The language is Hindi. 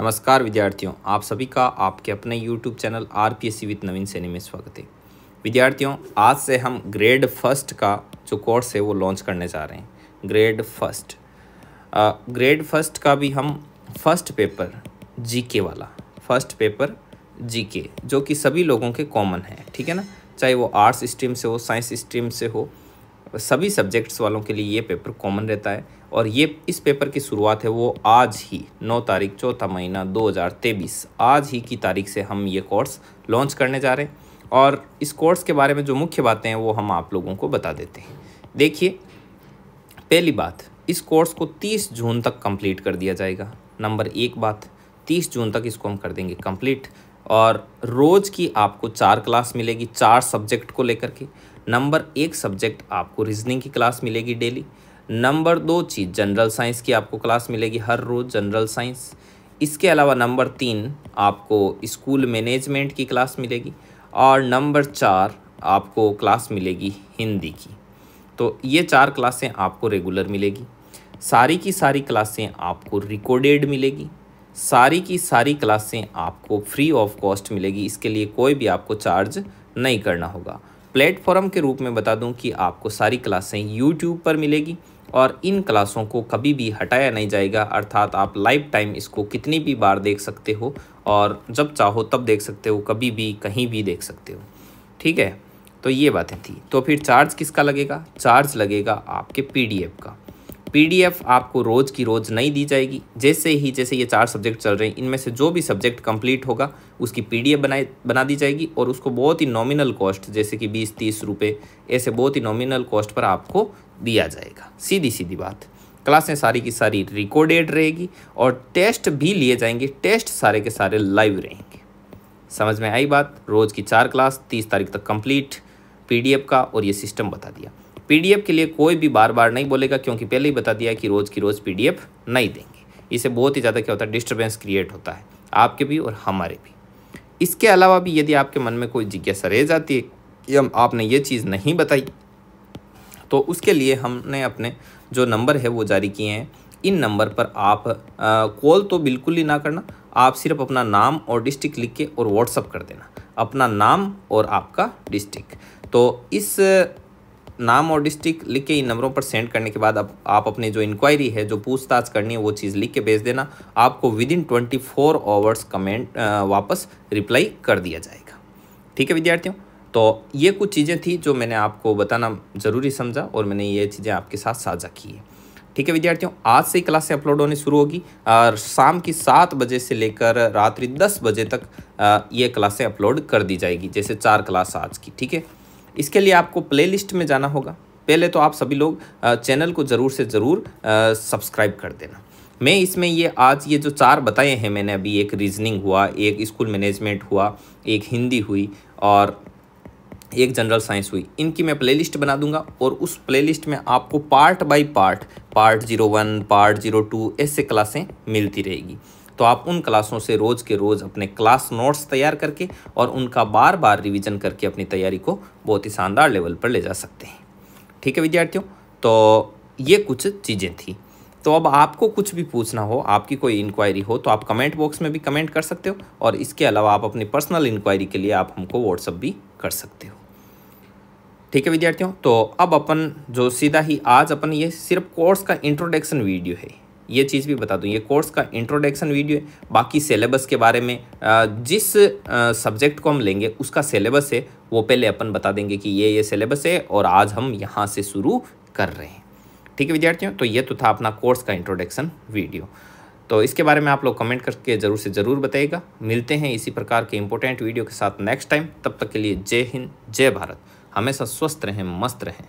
नमस्कार विद्यार्थियों, आप सभी का आपके अपने YouTube channel R P S C with Naveen Saini में स्वागत है। विद्यार्थियों, आज से हम ग्रेड फ़र्स्ट का जो कोर्स है वो लॉन्च करने जा रहे हैं। ग्रेड फ़र्स्ट ग्रेड फ़र्स्ट का भी हम फ़र्स्ट पेपर जीके वाला फ़र्स्ट पेपर जीके जो कि सभी लोगों के कॉमन है, ठीक है ना? चाहे वो आर्ट्स स्ट्रीम से हो साइंस स्ट्रीम से हो सभी सब्जेक्ट्स वालों के लिए ये पेपर कॉमन रहता है और ये इस पेपर की शुरुआत है वो आज ही 9 तारीख, चौथा महीना 2023 आज ही की तारीख से हम ये कोर्स लॉन्च करने जा रहे हैं और इस कोर्स के बारे में जो मुख्य बातें हैं वो हम आप लोगों को बता देते हैं। देखिए, पहली बात, इस कोर्स को 30 जून तक कंप्लीट कर दिया जाएगा। नंबर एक बात 30 जून तक इसको हम कर देंगे कंप्लीट और रोज़ की आपको चार क्लास मिलेगी चार सब्जेक्ट को लेकर के। नंबर एक सब्जेक्ट आपको रीजनिंग की क्लास मिलेगी डेली नंबर दो चीज़ जनरल साइंस की आपको क्लास मिलेगी हर रोज़ जनरल साइंस इसके अलावा नंबर तीन आपको स्कूल मैनेजमेंट की क्लास मिलेगी और नंबर चार आपको क्लास मिलेगी हिंदी की। तो ये चार क्लासें आपको रेगुलर मिलेगी। सारी की सारी क्लासें आपको रिकॉर्डेड मिलेगी। सारी की सारी क्लासें आपको फ्री ऑफ़ कॉस्ट मिलेगी। इसके लिए कोई भी आपको चार्ज नहीं करना होगा। प्लेटफॉर्म के रूप में बता दूँ कि आपको सारी क्लासें यूट्यूब पर मिलेगी और इन क्लासों को कभी भी हटाया नहीं जाएगा। अर्थात आप लाइफ टाइम इसको कितनी भी बार देख सकते हो और जब चाहो तब देख सकते हो, कभी भी कहीं भी देख सकते हो। ठीक है? तो ये बातें थी। तो फिर चार्ज किसका लगेगा? चार्ज लगेगा आपके पीडीएफ का। पीडीएफ आपको रोज़ की रोज़ नहीं दी जाएगी। जैसे ही, जैसे ये चार सब्जेक्ट चल रहे हैं, इनमें से जो भी सब्जेक्ट कंप्लीट होगा, उसकी पीडीएफ बनाई बना दी जाएगी और उसको बहुत ही नॉमिनल कॉस्ट जैसे कि बीस तीस रुपये ऐसे बहुत ही नॉमिनल कॉस्ट पर आपको दिया जाएगा। सीधी सीधी बात। क्लासें सारी की सारी रिकॉर्डेड रहेगी और टेस्ट भी लिए जाएँगे। टेस्ट सारे के सारे लाइव रहेंगे। समझ में आई बात? रोज़ की चार क्लास, तीस तारीख तक कंप्लीट पीडीएफ का और ये सिस्टम बता दिया। पीडीएफ के लिए कोई भी बार बार नहीं बोलेगा, क्योंकि पहले ही बता दिया कि रोज़ की रोज़ पीडीएफ नहीं देंगे। इसे बहुत ही ज़्यादा क्या होता है डिस्टर्बेंस क्रिएट होता है, आपके भी और हमारे भी। इसके अलावा भी यदि आपके मन में कोई जिज्ञासा रह जाती है हम, आपने ये चीज़ नहीं बताई तो उसके लिए हमने अपने जो नंबर है वो जारी किए हैं। इन नंबर पर आप कॉल तो बिल्कुल ही ना करना, आप सिर्फ़ अपना नाम और डिस्ट्रिक्ट लिख के और व्हाट्सअप कर देना। अपना नाम और आपका डिस्ट्रिक्ट तो इस नाम और डिस्ट्रिक्ट लिख के इन नंबरों पर सेंड करने के बाद अब आप अपनी जो इंक्वायरी है, जो पूछताछ करनी है, वो चीज़ लिख के भेज देना। आपको within twenty four hours comment वापस रिप्लाई कर दिया जाएगा। ठीक है विद्यार्थियों? तो ये कुछ चीज़ें थी जो मैंने आपको बताना ज़रूरी समझा और मैंने ये चीज़ें आपके साथ साझा की है। ठीक है विद्यार्थियों? आज से क्लासें अपलोड होनी शुरू होगी और शाम की सात बजे से लेकर रात्रि दस बजे तक ये क्लासें अपलोड कर दी जाएगी, जैसे चार क्लास आज की। ठीक है? इसके लिए आपको प्लेलिस्ट में जाना होगा। पहले तो आप सभी लोग चैनल को ज़रूर से ज़रूर सब्सक्राइब कर देना। मैं इसमें ये आज ये जो चार बताए हैं मैंने अभी, एक रीजनिंग हुआ, एक स्कूल मैनेजमेंट हुआ, एक हिंदी हुई और एक जनरल साइंस हुई। इनकी मैं प्लेलिस्ट बना दूँगा और उस प्लेलिस्ट में आपको part by part part zero one part zero two ऐसे क्लासें मिलती रहेगी। तो आप उन क्लासों से रोज़ के रोज़ अपने क्लास नोट्स तैयार करके और उनका बार बार रिवीजन करके अपनी तैयारी को बहुत ही शानदार लेवल पर ले जा सकते हैं। ठीक है विद्यार्थियों? तो ये कुछ चीज़ें थी। तो अब आपको कुछ भी पूछना हो, आपकी कोई इंक्वायरी हो तो आप कमेंट बॉक्स में भी कमेंट कर सकते हो और इसके अलावा आप अपनी पर्सनल इंक्वायरी के लिए आप हमको व्हाट्सअप भी कर सकते हो। ठीक है विद्यार्थियों? तो अब अपन जो सीधा ही आज अपन ये सिर्फ़ कोर्स का इंट्रोडक्शन वीडियो है। ये चीज़ भी बता दूँ, ये कोर्स का इंट्रोडक्शन वीडियो है, बाकी सिलेबस के बारे में जिस सब्जेक्ट को हम लेंगे, उसका सिलेबस है, वो पहले अपन बता देंगे कि ये ये सिलेबस है और आज हम यहाँ से शुरू कर रहे हैं। ठीक है विद्यार्थियों? तो ये तो था अपना कोर्स का इंट्रोडक्शन वीडियो तो इसके बारे में आप लोग कमेंट करके ज़रूर से ज़रूर बताइएगा। मिलते हैं इसी प्रकार के इंपॉर्टेंट वीडियो के साथ नेक्स्ट टाइम तब तक के लिए जय हिंद, जय भारत। हमेशा स्वस्थ रहें, मस्त रहें।